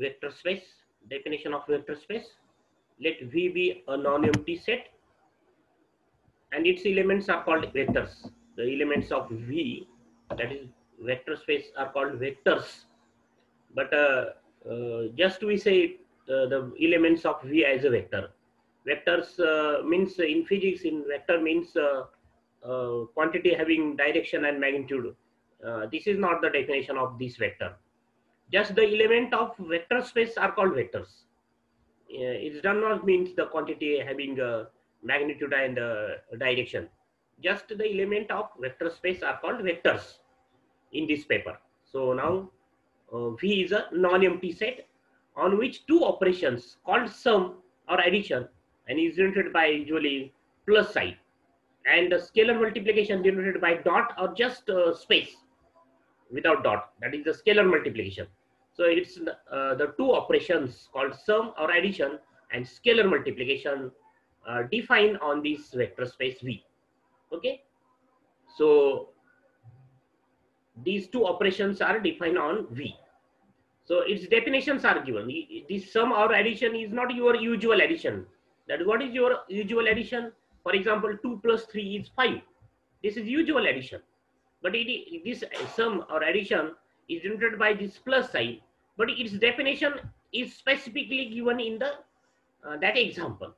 vector space, definition of vector space. Let V be a non-empty set and its elements are called vectors. The elements of V, that is vector space are called vectors. But uh, uh, just we say uh, the elements of V as a vector. Vectors uh, means in physics, in vector means uh, uh, quantity having direction and magnitude. this is not the definition of this vector. Just the element of vector space are called vectors. it does not mean the quantity having a magnitude and a direction. Just the element of vector space are called vectors in this paper. So now uh, V is a non-empty set on which two operations called sum or addition and is denoted by usually plus sign and the scalar multiplication denoted by dot or just uh, space without dot that is the scalar multiplication so it's uh, the two operations called sum or addition and scalar multiplication uh, defined on this vector space v okay so these two operations are defined on v so its definitions are given. This sum or addition is not your usual addition. That what is your usual addition? For example, 2 plus 3 is 5. This is usual addition. But it, this sum or addition is denoted by this plus sign. But its definition is specifically given in the uh, that example.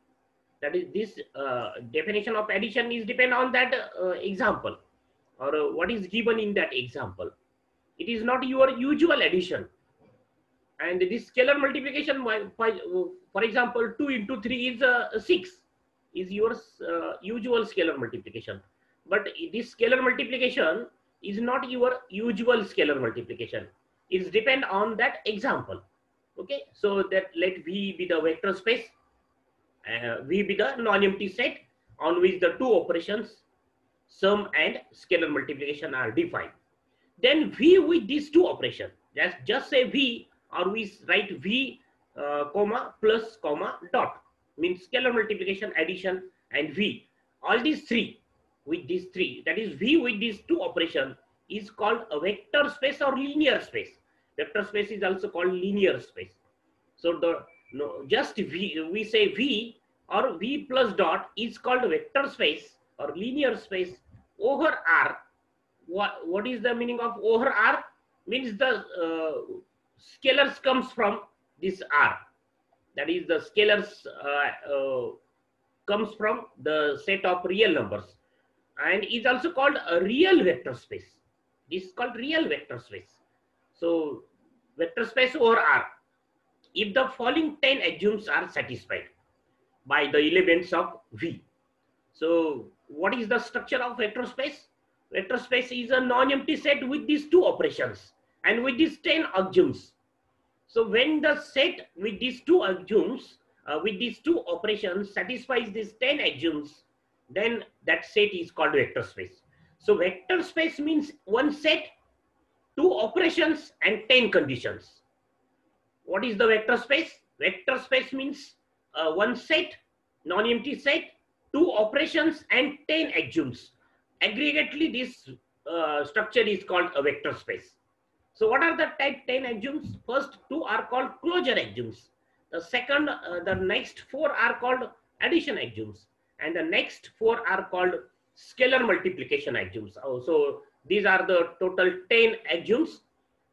That is this uh, definition of addition is depend on that uh, example or uh, what is given in that example. It is not your usual addition and this scalar multiplication for example 2 into 3 is uh, 6 is your uh, usual scalar multiplication but this scalar multiplication is not your usual scalar multiplication. It's depend on that example. Okay? So that let v be the vector space uh, v be the non-empty set on which the two operations sum and scalar multiplication are defined. Then v with these two operations just just say v or we write v uh, comma plus comma dot means scalar multiplication addition and v. All these three with these three. That is v with these two operation is called a vector space or linear space. Vector space is also called linear space. So the no just v we say v or v plus dot is called vector space or linear space over r. What what is the meaning of over r? Means the uh, scalars comes from this R. That is the scalars uh, uh, comes from the set of real numbers and is also called a real vector space. This is called real vector space. So vector space over R. If the following 10 axioms are satisfied by the elements of V. So what is the structure of vector space? Vector space is a non-empty set with these two operations and with these 10 axioms. So when the set with these two axioms, uh, with these two operations satisfies these 10 axioms, then that set is called vector space. So vector space means one set, two operations and 10 conditions. What is the vector space? Vector space means uh, one set, non-empty set, two operations and 10 axioms. Aggregately, this uh, structure is called a vector space. So what are the type 10 axioms? First two are called closure axioms. The second, uh, the next four are called addition axioms. And the next four are called scalar multiplication axioms. Oh, so these are the total 10 axioms.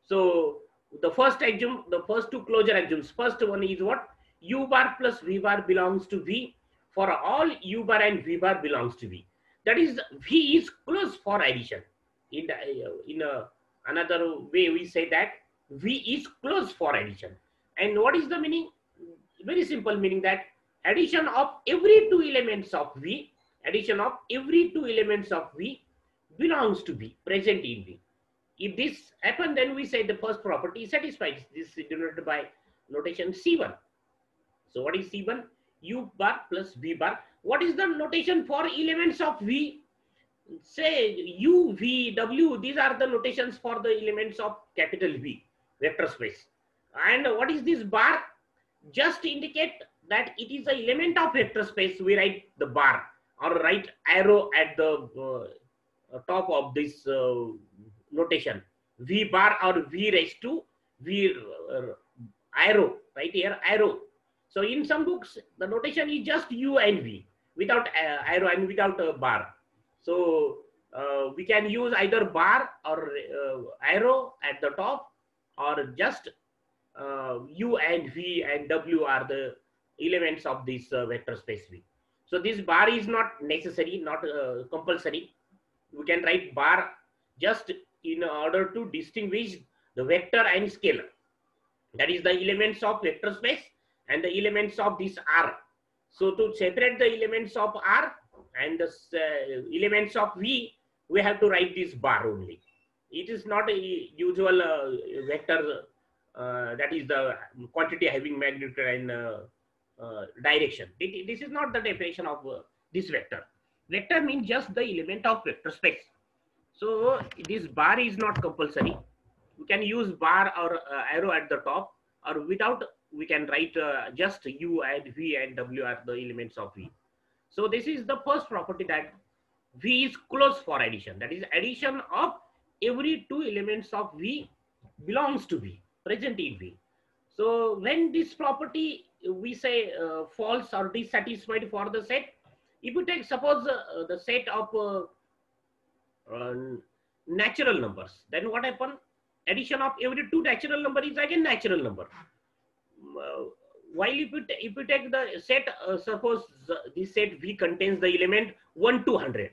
So the first axiom, the first two closure axioms. First one is what? U bar plus V bar belongs to V. For all U bar and V bar belongs to V. That is, V is closed for addition. In, the, uh, in a another way we say that V is closed for addition. And what is the meaning? Very simple meaning that addition of every two elements of V, addition of every two elements of V belongs to V, present in V. If this happen, then we say the first property is satisfied. This is denoted by notation C1. So what is C1? U bar plus V bar. What is the notation for elements of V? say U, V, W, these are the notations for the elements of capital V, vector space. And what is this bar? Just indicate that it is the element of vector space, we write the bar or write arrow at the uh, top of this uh, notation. V bar or V raised to V uh, arrow right here arrow. So in some books the notation is just u and v without uh, arrow and without a bar. So uh, we can use either bar or uh, arrow at the top or just uh, u and v and w are the elements of this uh, vector space v so this bar is not necessary not uh, compulsory we can write bar just in order to distinguish the vector and scalar. That is the elements of vector space and the elements of this R. So to separate the elements of R and the uh, elements of V, we have to write this bar only. It is not a usual uh, vector uh, that is the quantity having magnitude and uh, direction. It, this is not the definition of uh, this vector. Vector means just the element of vector space. So this bar is not compulsory. We can use bar or uh, arrow at the top or without we can write uh, just u and v and w are the elements of v. So this is the first property that v is close for addition. That is addition of every two elements of v belongs to v, present in v. So when this property we say uh, false or dissatisfied for the set, if you take suppose uh, the set of uh, natural numbers then what happen? Addition of every two natural number is again natural number. While if you, if you take the set suppose the, this set v contains the element 1 to 100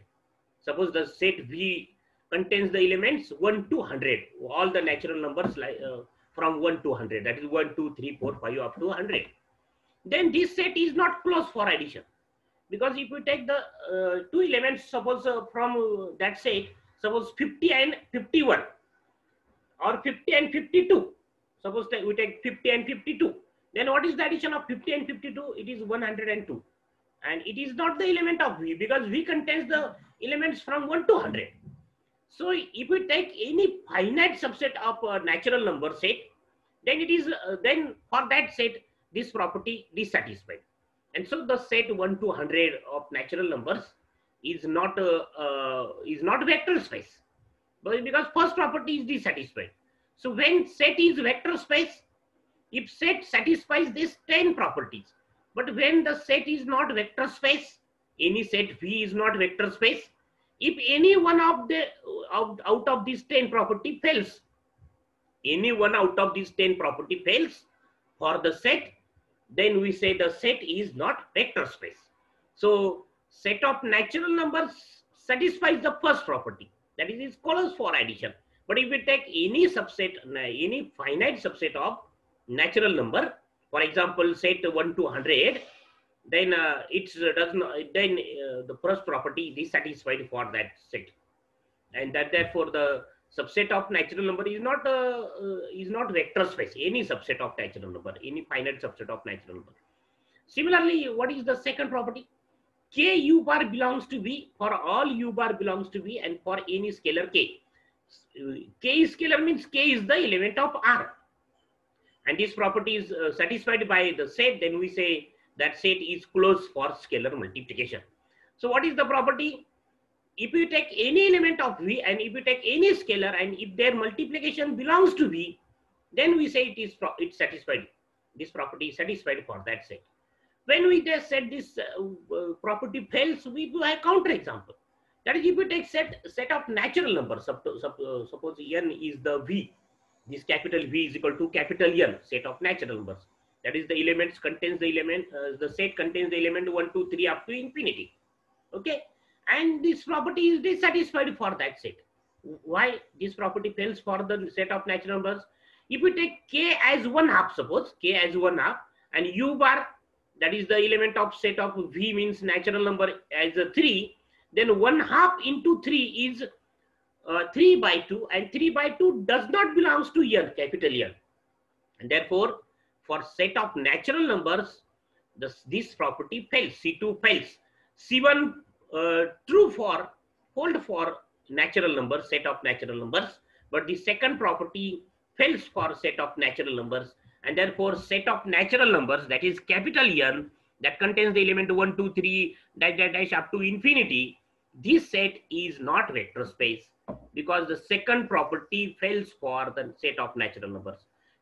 suppose the set v contains the elements 1 to 100 all the natural numbers like uh, from 1 to 100 that is 1 2 3 4 5 up to 100 then this set is not closed for addition. Because if we take the uh, two elements suppose uh, from uh, that set suppose 50 and 51 or 50 and 52 suppose we take 50 and 52 then what is the addition of 50 and 52 it is 102 and it is not the element of v because v contains the elements from 1 to 100 so if we take any finite subset of a natural number set then it is uh, then for that set this property dissatisfied and so the set 1 to 100 of natural numbers is not uh, uh, is not a vector space but because first property is dissatisfied. So when set is vector space, if set satisfies these 10 properties, but when the set is not vector space, any set V is not vector space, if any one of the out, out of these 10 property fails, any one out of these 10 property fails for the set, then we say the set is not vector space. So set of natural numbers satisfies the first property that is is close for addition. But if we take any subset, any finite subset of natural number, for example, set 1 to 100, then uh, it does not, then uh, the first property is satisfied for that set. And that therefore the subset of natural number is not uh, uh, is not vector space, any subset of natural number, any finite subset of natural number. Similarly, what is the second property? k u bar belongs to v for all u bar belongs to v and for any scalar k. k is scalar means k is the element of r. And this property is uh, satisfied by the set, then we say that set is closed for scalar multiplication. So what is the property? If you take any element of v and if you take any scalar and if their multiplication belongs to v, then we say it is it's satisfied. This property is satisfied for that set. When we just said this uh, uh, property fails, we do a counter example. That is, if you take set set of natural numbers, sup, sup, uh, suppose n is the v, this capital V is equal to capital N, set of natural numbers. That is the elements contains the element, uh, the set contains the element 1, 2, 3 up to infinity. Okay. And this property is dissatisfied for that set. Why this property fails for the set of natural numbers? If we take k as one half, suppose k as one half, and u bar that is the element of set of v means natural number as a 3 then 1 half into 3 is uh, 3 by 2 and 3 by 2 does not belongs to n capital n and therefore for set of natural numbers this, this property fails c2 fails c1 uh, true for hold for natural numbers set of natural numbers but the second property fails for set of natural numbers and therefore set of natural numbers that is capital N that contains the element 1, 2, 3, dash, dash, dash up to infinity, this set is not vector space because the second property fails for the set of natural numbers.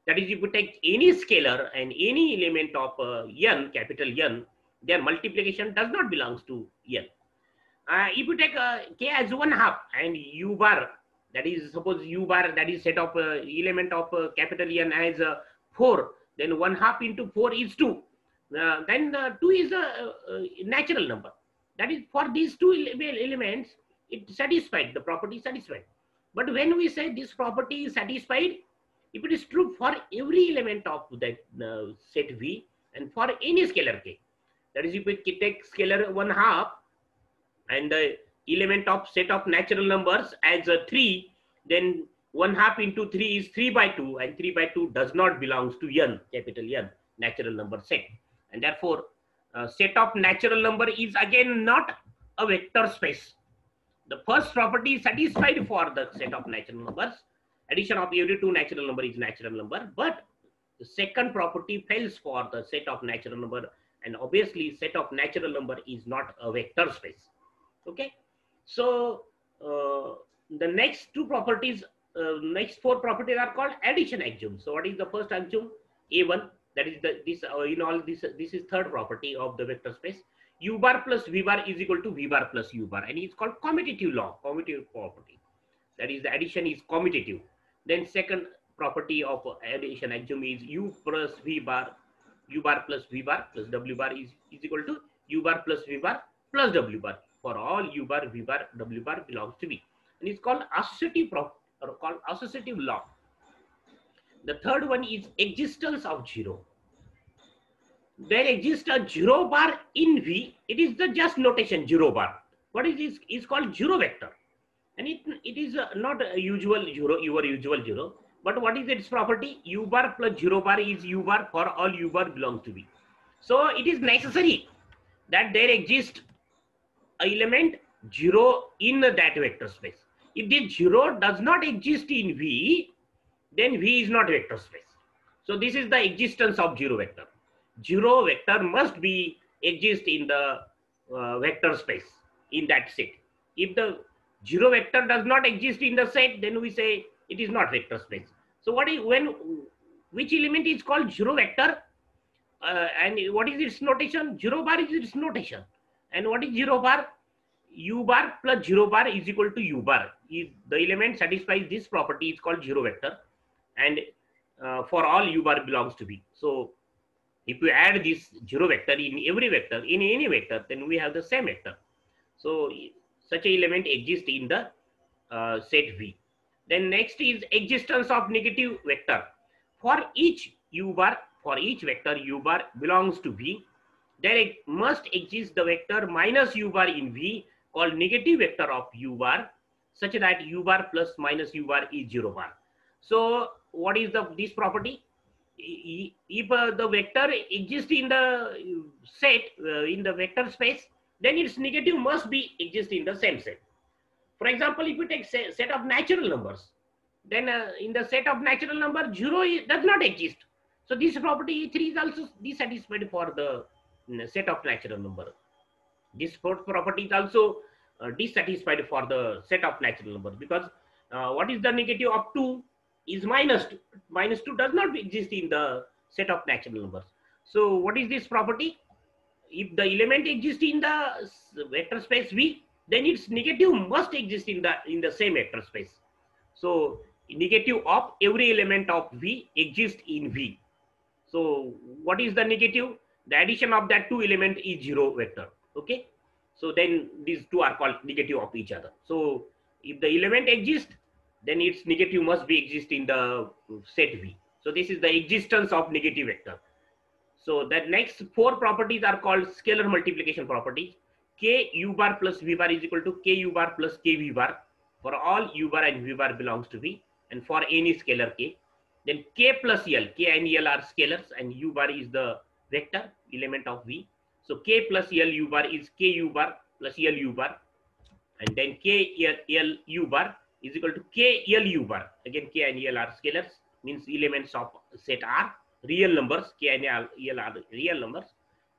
That is, if you take any scalar and any element of uh, n, capital N, their multiplication does not belongs to n. Uh, if you take uh, k as one half and u bar, that is suppose u bar that is set of uh, element of uh, capital N as uh, 4, then one half into 4 is 2. Uh, then uh, 2 is a, natural number. That is for these two ele- elements, it satisfied, the property satisfied. But when we say this property is satisfied, if it is true for every element of that set V and for any scalar k, that is if we take scalar one half and the element of set of natural numbers as a 3, then one half into 3 is 3 by 2 and 3 by 2 does not belongs to n, capital N, natural number set. And therefore, uh, set of natural number is again not a vector space. The first property is satisfied for the set of natural numbers. Addition of every two natural number is natural number, but the second property fails for the set of natural number and obviously set of natural number is not a vector space. Okay. So uh, the next two properties, uh, next four properties are called addition axiom. So what is the first axiom? A1 that is the this uh, in all this this is third property of the vector space u bar plus v bar is equal to v bar plus u bar and it's called commutative law commutative property that is the addition is commutative then second property of addition axiom is u plus v bar u bar plus v bar plus w bar is, is equal to u bar plus v bar plus w bar for all u bar v bar w bar belongs to v and it's called associative prop or called associative law the third one is existence of zero. There exists a zero bar in V. It is the just notation zero bar. What is this? Is called zero vector. And it, it is uh, not usual zero, your usual zero. But what is its property? U bar plus zero bar is U bar for all U bar belongs to V. So it is necessary that there exists element zero in that vector space. If this zero does not exist in V, then V is not vector space. So this is the existence of zero vector. Zero vector must be exist in the uh, vector space in that set. If the zero vector does not exist in the set, then we say it is not vector space. So what is when which element is called zero vector? Uh, and what is its notation? Zero bar is its notation. And what is zero bar? U bar plus zero bar is equal to U bar. If the element satisfies this property, is called zero vector and uh, for all u bar belongs to b. So if you add this zero vector in every vector, in any vector, then we have the same vector. So such a element exists in the uh, set V. Then next is existence of negative vector. For each u bar, for each vector u bar belongs to V, there must exist the vector minus u bar in V called negative vector of u bar such that u bar plus minus u bar is zero bar. So what is the this property? If uh, the vector exists in the set uh, in the vector space, then its negative must be exist in the same set. For example, if you take set of natural numbers, then uh, in the set of natural number zero is, does not exist. So this property A3 is also dissatisfied for the set of natural number. This fourth property is also uh, dissatisfied for the set of natural numbers because uh, what is the negative of 2 is minus 2. Minus 2 does not exist in the set of natural numbers. So what is this property? If the element exists in the vector space V, then its negative must exist in the in the same vector space. So negative of every element of V exists in V. So what is the negative? The addition of that two element is zero vector. Okay. So then these two are called negative of each other. So if the element exists, then its negative must be exist in the set V. So this is the existence of negative vector. So the next four properties are called scalar multiplication properties. K u bar plus V bar is equal to K u bar plus K V bar for all u bar and V bar belongs to V and for any scalar K. Then K plus L, K and L are scalars and u bar is the vector element of V. So K plus L u bar is K u bar plus L u bar and then K L, u bar is equal to K L u bar. Again, K and L are scalars, means elements of set R, real numbers, K and L, are real numbers,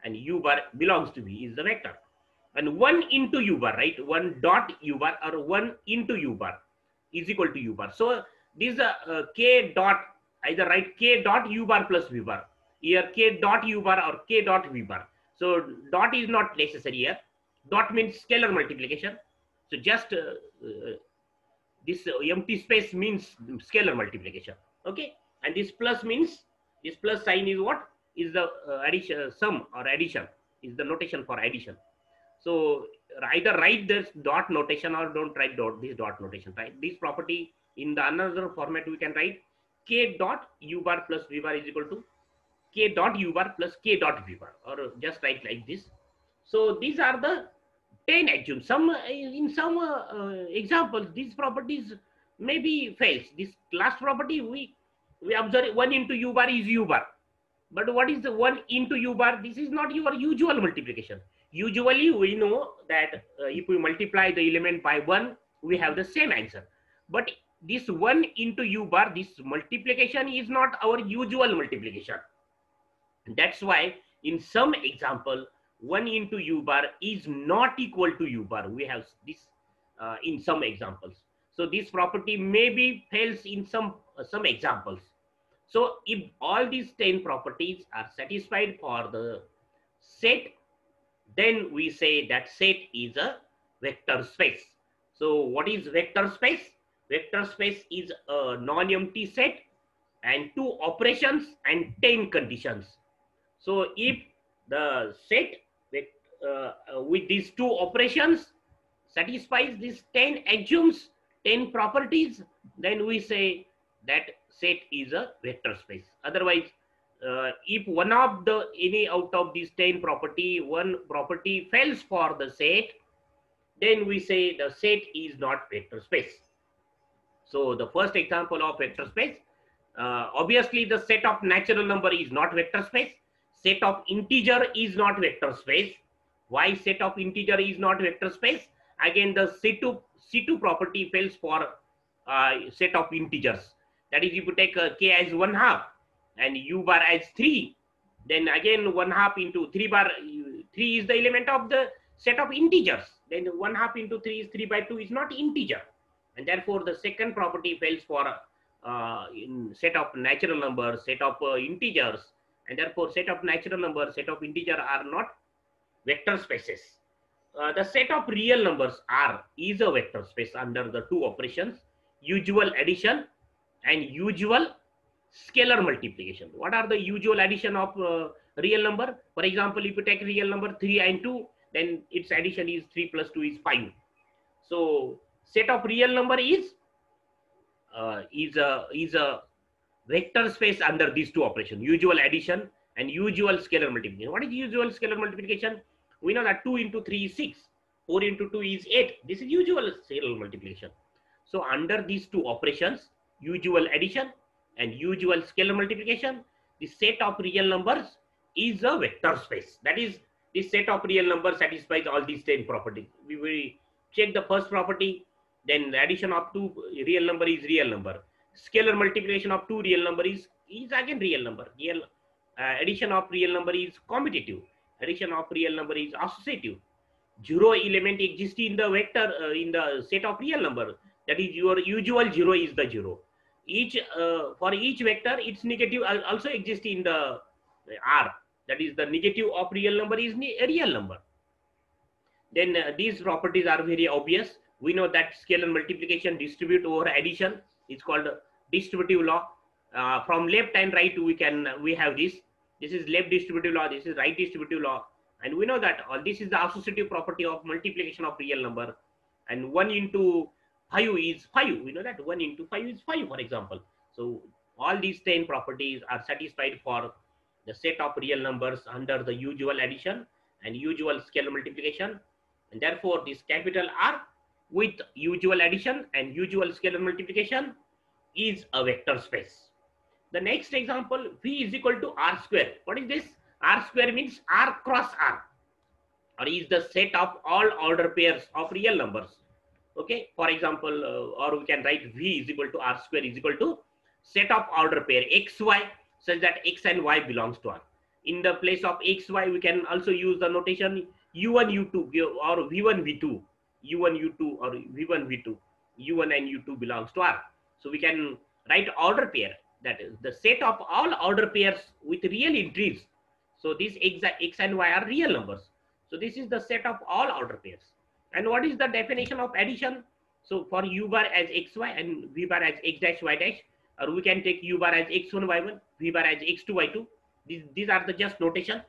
and u bar belongs to V is the vector. And 1 into u bar, right? 1 dot u bar or 1 into u bar is equal to u bar. So this is uh, K dot either write k dot u bar plus v bar. Here k dot u bar or k dot v bar. So dot is not necessary here. Dot means scalar multiplication. So just uh, uh, this uh, empty space means scalar multiplication. Okay. And this plus means this plus sign is what? Is the uh, addition sum or addition is the notation for addition. So either write this dot notation or don't write dot this dot notation. Right? This property in the another format we can write k dot u bar plus v bar is equal to k dot u bar plus k dot v bar or just write like this. So these are the 10 axioms. Some in some uh, examples these properties maybe fails. This last property we we observe 1 into u bar is u bar. But what is the 1 into u bar? This is not your usual multiplication. Usually we know that uh, if we multiply the element by 1, we have the same answer. But this 1 into u bar, this multiplication is not our usual multiplication. That's why in some example, 1 into u bar is not equal to u bar. We have this uh, in some examples. So this property maybe fails in some, uh, some examples. So if all these 10 properties are satisfied for the set, then we say that set is a vector space. So what is vector space? Vector space is a non-empty set and two operations and 10 conditions. So if the set with, uh, uh with these two operations satisfies these 10 axioms, 10 properties, then we say that set is a vector space. Otherwise, uh, if one of the any out of these 10 property, one property fails for the set, then we say the set is not vector space. So the first example of vector space, uh, obviously the set of natural number is not vector space. Set of integer is not vector space. Why set of integer is not vector space? Again, the C2, C2 property fails for uh, set of integers. That is, if you take uh, k as one half and u bar as three, then again one half into three bar, three is the element of the set of integers. Then one half into three is three by two is not integer and therefore the second property fails for uh, in set of natural numbers, set of uh, integers, and therefore set of natural numbers, set of integer are not vector spaces. Uh, the set of real numbers R is a vector space under the two operations, usual addition and usual scalar multiplication. What are the usual addition of uh, real number? For example, if you take real number 3 and 2, then its addition is 3 plus 2 is 5. So set of real number is uh, is a is a vector space under these two operations usual addition and usual scalar multiplication. What is usual scalar multiplication? We know that 2 into 3 is 6 4 into 2 is 8 this is usual scalar multiplication. So under these two operations usual addition and usual scalar multiplication the set of real numbers is a vector space. That is this set of real numbers satisfies all these 10 properties we will check the first property then the addition of two real number is real number. Scalar multiplication of two real number is, is again real number. Real uh, addition of real number is commutative. Addition of real number is associative. Zero element exists in the vector uh, in the set of real number. That is your usual zero is the zero. Each uh, for each vector, its negative also exists in the R. That is the negative of real number is a real number. Then uh, these properties are very obvious we know that scalar multiplication distribute over addition is called distributive law. Uh, from left and right, we can we have this. This is left distributive law. This is right distributive law, and we know that all this is the associative property of multiplication of real number. And one into five is five. We know that one into five is five, for example. So all these ten properties are satisfied for the set of real numbers under the usual addition and usual scalar multiplication, and therefore this capital R with usual addition and usual scalar multiplication is a vector space. The next example, V is equal to R square. What is this? R square means R cross R or is the set of all order pairs of real numbers. Okay, for example, uh, or we can write V is equal to R square is equal to set of order pair X, Y such that X and Y belongs to R. In the place of X, Y, we can also use the notation U1, U2 or V1, V2 u1 u2 or v1 v2 u1 and u2 belongs to r so we can write order pair that is the set of all order pairs with real entries. So these x, x and y are real numbers. So this is the set of all order pairs. And what is the definition of addition? So for u bar as xy and v bar as x dash y dash, or we can take u bar as x1 y1, v bar as x2 y2. These, these are the just notation.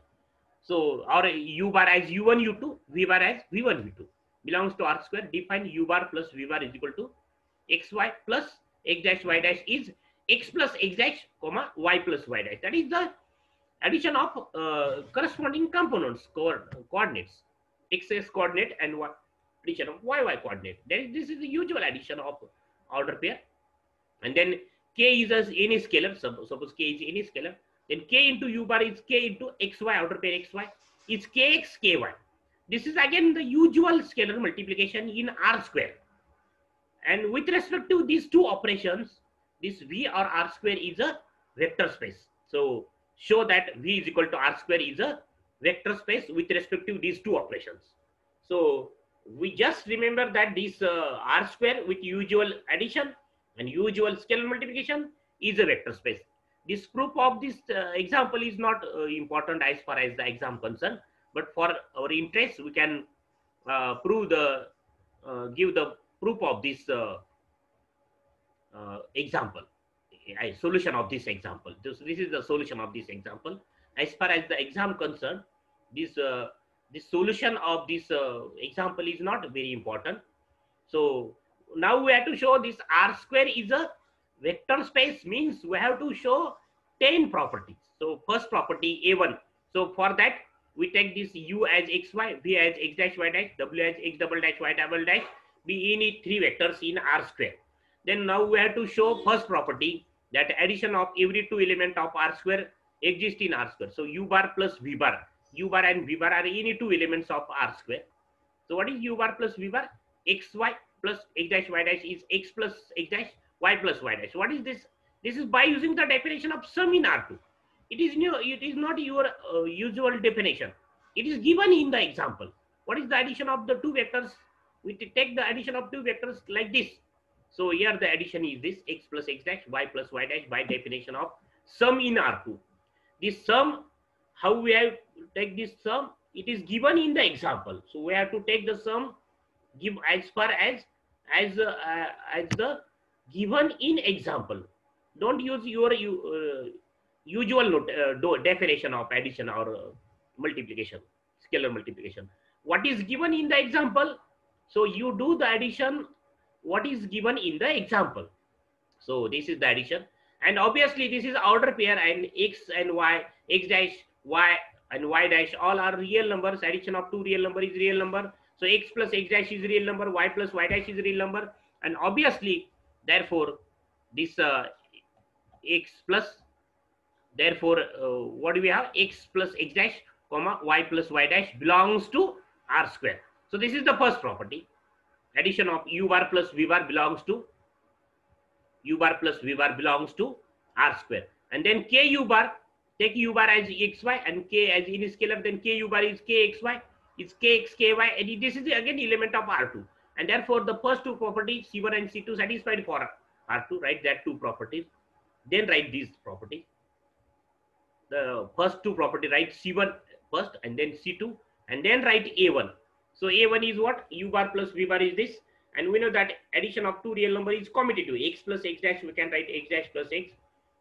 So or u bar as u1 u2, v bar as v1 v2 belongs to R square. Define u bar plus v bar is equal to xy plus x dash y dash is x plus x dash comma y plus y dash. That is the addition of uh, corresponding components co coordinates x's coordinate and y addition of yy coordinate. Then this is the usual addition of order pair. And then k is as any scalar. Suppose k is any scalar. Then k into u bar is k into xy order pair xy is kx ky. This is again the usual scalar multiplication in R square. And with respect to these two operations, this V or R square is a vector space. So show that V is equal to R square is a vector space with respect to these two operations. So we just remember that this uh, R square with usual addition and usual scalar multiplication is a vector space. This proof of this uh, example is not uh, important as far as the exam concerned, but for our interest, we can uh, prove the, uh, give the proof of this uh, example, a solution of this example. This, this is the solution of this example. As far as the exam concerned, this uh, this solution of this uh, example is not very important. So now we have to show this R square is a vector space means we have to show 10 properties. So first property A1. So for that we take this U as xy, V as x dash y dash, W as x double dash y double dash, be any three vectors in R square. Then now we have to show first property that addition of every two element of R square exists in R square. So U bar plus V bar u bar and v bar are any two elements of r square. So what is u bar plus v bar? xy plus x dash y dash is x plus x dash y plus y dash. What is this? This is by using the definition of sum in R2. It is new. It is not your uh, usual definition. It is given in the example. What is the addition of the two vectors? We take the addition of two vectors like this. So here the addition is this x plus x dash y plus y dash by definition of sum in R2. This sum how we have take this sum? It is given in the example. So we have to take the sum give as far as as uh, as the given in example. Don't use your uh, usual note, uh, definition of addition or uh, multiplication scalar multiplication. What is given in the example so you do the addition what is given in the example. So this is the addition. And obviously this is order pair and x and y x dash y and y dash all are real numbers. Addition of two real number is real number. So x plus x dash is real number. Y plus y dash is real number. And obviously therefore this uh, x plus therefore uh, what do we have? X plus x dash comma y plus y dash belongs to r square so this is the first property addition of u bar plus v bar belongs to u bar plus v bar belongs to r square and then k u bar take u bar as xy and k as in scalar, then k u bar is kxy, is kx, ky, and this is again element of R2. And therefore, the first two properties, C1 and C2 satisfied for R2, write that two properties. Then write these properties. The first two property, write C1 first and then C2, and then write A1. So A1 is what? U bar plus V bar is this. And we know that addition of two real number is commutative. X plus X dash, we can write X dash plus X.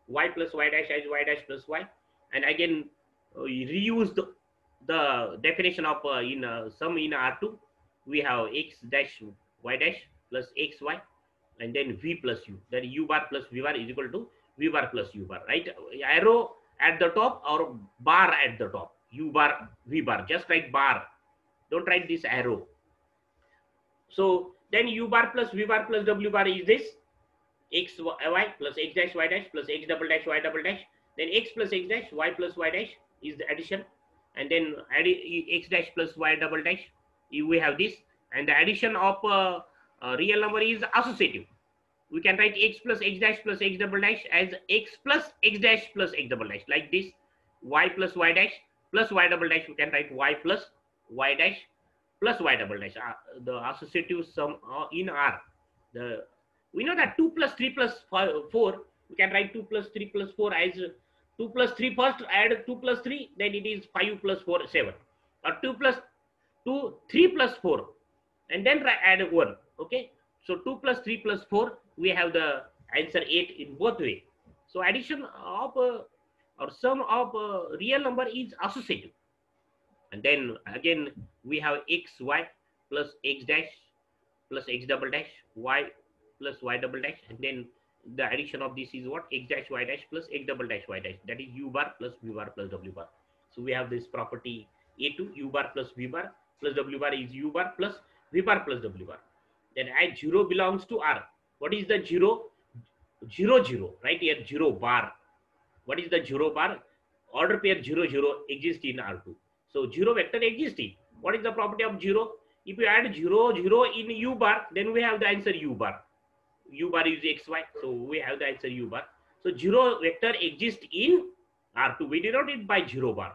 Y plus Y dash as Y dash plus Y and again uh, reuse the, the definition of uh, in uh, sum in R2 we have x dash y dash plus xy and then v plus u then u bar plus v bar is equal to v bar plus u bar right arrow at the top or bar at the top u bar v bar just like bar don't write this arrow so then u bar plus v bar plus w bar is this x y plus x dash y dash plus x double dash y double dash then x plus x dash, y plus y dash is the addition. And then x dash plus y double dash, we have this. And the addition of uh, uh, real number is associative. We can write x plus x dash plus x double dash as x plus x dash plus x double dash like this. y plus y dash plus y double dash, we can write y plus y dash plus y double dash. Uh, the associative sum uh, in R. The we know that 2 plus 3 plus 4 we can write 2 plus 3 plus 4 as 2 plus 3 first, add 2 plus 3, then it is 5 plus 4, 7. Or 2 plus 2, 3 plus 4, and then add 1. Okay. So 2 plus 3 plus 4, we have the answer 8 in both way. So addition of uh, or sum of uh, real number is associative. And then again, we have x, y plus x dash plus x double dash, y plus y double dash. And then the addition of this is what? x dash y dash plus x double dash y dash. That is u bar plus v bar plus w bar. So we have this property a2 u bar plus v bar plus w bar is u bar plus v bar plus w bar. Then as 0 belongs to R. What is the 0? 0, 0, right here 0 bar. What is the 0 bar? Order pair 0, 0 exists in R2. So 0 vector exists. What is the property of 0? If you add 0, 0 in U bar, then we have the answer U bar. U bar is XY. So we have the answer U bar. So 0 vector exists in R2. We denote it by 0 bar.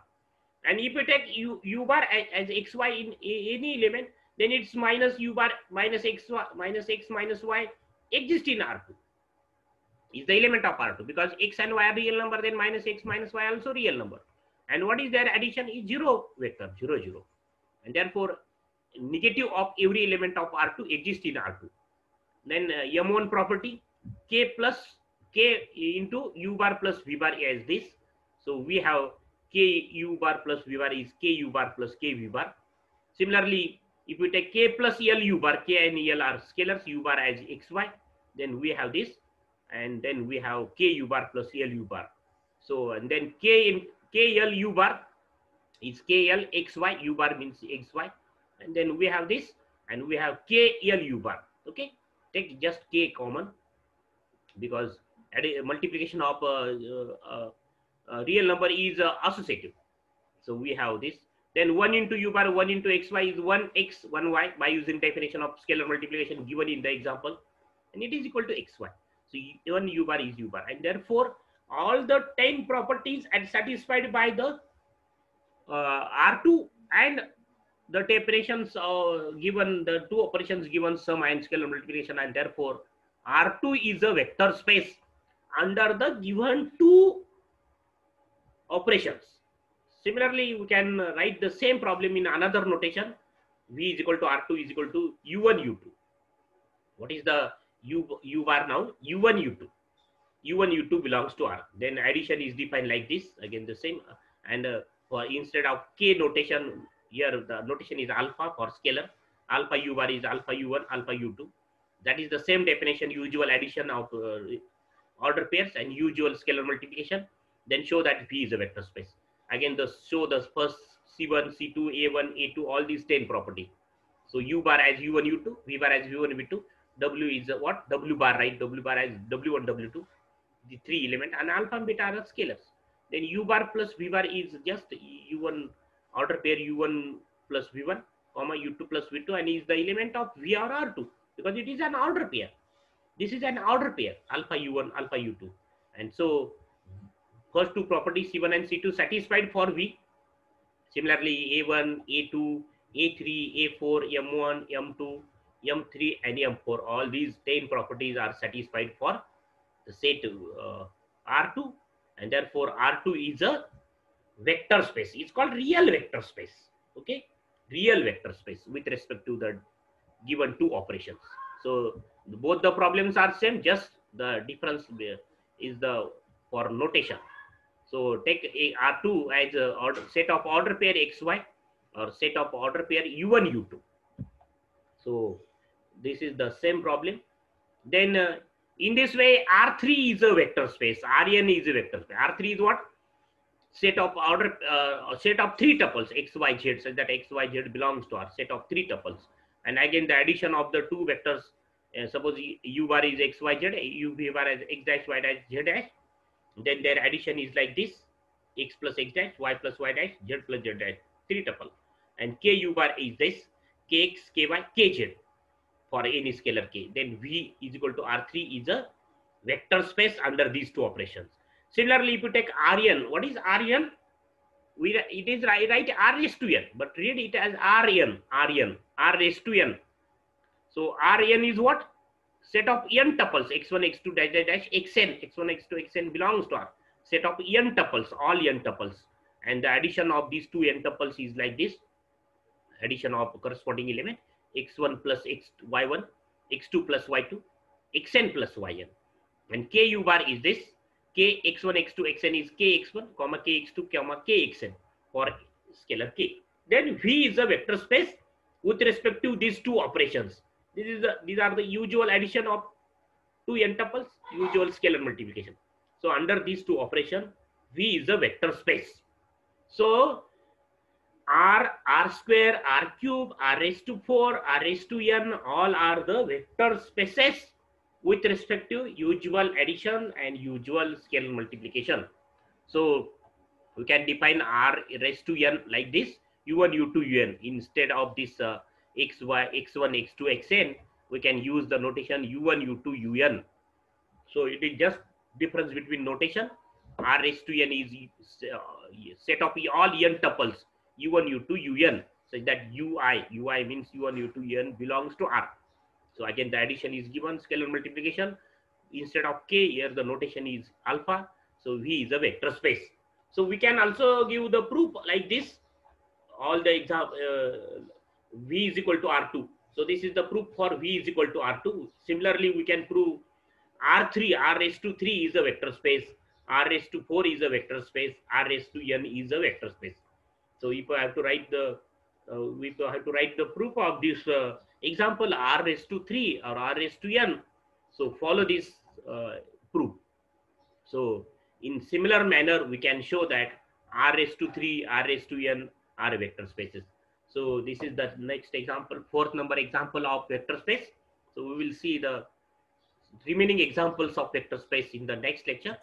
And if you take U, U bar as, XY in any element, then it's minus U bar minus X, minus X minus Y exists in R2 is the element of R2 because X and Y are real number then minus X minus Y also real number and what is their addition is zero vector zero zero. And therefore negative of every element of R2 exists in R2 then uh, M1 property K plus K into U bar plus V bar is this. So we have K U bar plus V bar is K U bar plus K V bar. Similarly if we take K plus L U bar K and L are scalars U bar as XY then we have this. And then we have k u bar plus l u bar. So and then k in k l u bar is k l x y u bar means x y, and then we have this and we have k l u bar. Okay, take just k common because multiplication of a, a, a real number is uh, associative. So we have this. Then 1 into u bar 1 into xy is 1x 1y by using definition of scalar multiplication given in the example and it is equal to xy. So 1 u bar is u bar. And therefore, all the 10 properties are satisfied by the uh, R2 and the operations uh, given, the two operations given sum and scalar multiplication and therefore R2 is a vector space under the given two operations. Similarly, we can write the same problem in another notation. V is equal to R2 is equal to U1, U2. What is the u, u bar now u1 u2 u1 u2 belongs to r. Then addition is defined like this again the same. And uh, for instead of k notation here the notation is alpha for scalar. Alpha u bar is alpha u1 alpha u2 that is the same definition usual addition of uh, order pairs and usual scalar multiplication. Then show that v is a vector space. Again the show the first c1 c2 a1 a2 all these 10 property. So u bar as u1 u2 v bar as v1 v2 W is what? W bar, right? W bar as W1, W2, the three element, and alpha and beta are scalars. Then U bar plus V bar is just U1 order pair U1 plus V1, comma U2 plus V2, and is the element of V or R2 because it is an order pair. This is an order pair, alpha U1, alpha U2. And so first two properties C1 and C2 satisfied for V. Similarly, A1, A2, A3, A4, M1, M2, M3 and M4, all these 10 properties are satisfied for set uh, R2 and therefore R2 is a vector space. It's called real vector space. Okay, real vector space with respect to the given two operations. So both the problems are same, just the difference is the for notation. So take a R2 as a order, set of order pair XY or set of order pair U1, U2. So this is the same problem. Then uh, in this way, R3 is a vector space. Rn is a vector space. R3 is what? Set of order, uh, set of three tuples, x, y, z, such that x, y, z belongs to R. Set of three tuples. And again, the addition of the two vectors, uh, suppose u bar is x, y, z, u bar is x dash, y dash, z dash. Then their addition is like this, x plus x dash, y plus y dash, z plus z dash, three tuple. And k u bar is this, kx, ky, kz for any scalar k. Then V is equal to R3 is a vector space under these two operations. Similarly, if you take Rn, what is Rn? We, it is right, right R raised to n, but read it as Rn, Rn, R raised to n. So Rn is what? set of n tuples x1 x2 dash dash dash xn x1 x2 xn belongs to r set of n tuples all n tuples and the addition of these two n tuples is like this addition of corresponding element x1 plus x y1 x2 plus y2 xn plus yn. And ku bar is this k x1 x2 xn is k x1 comma k x2 comma k xn for scalar k. Then v is a vector space with respect to these two operations. This is the these are the usual addition of two n tuples usual scalar multiplication. So under these two operation v is a vector space. So r, r square, r cube, r raised to 4, r raised to n, all are the vector spaces with respect to usual addition and usual scalar multiplication. So we can define r raised to n like this, u1, u2, un. Instead of this uh, x, y, x1, x2, xn, we can use the notation u1, u2, un. So it is just difference between notation. r raised to n is uh, set of all n tuples u1, u2, un, such that ui, ui means u1, u2, un belongs to R. So again, the addition is given scalar multiplication. Instead of k, here the notation is alpha. So V is a vector space. So we can also give the proof like this. All the example, uh, V is equal to R2. So this is the proof for V is equal to R2. Similarly, we can prove R3, R raised to 3 is a vector space. R raised to 4 is a vector space. R raised to n is a vector space. So if I have to write the, uh, we have to write the proof of this uh, example r raised to 3 or r raised to n. So follow this uh, proof. So in similar manner, we can show that r raised to 3, r raised to n are vector spaces. So this is the next example, fourth number example of vector space. So we will see the remaining examples of vector space in the next lecture.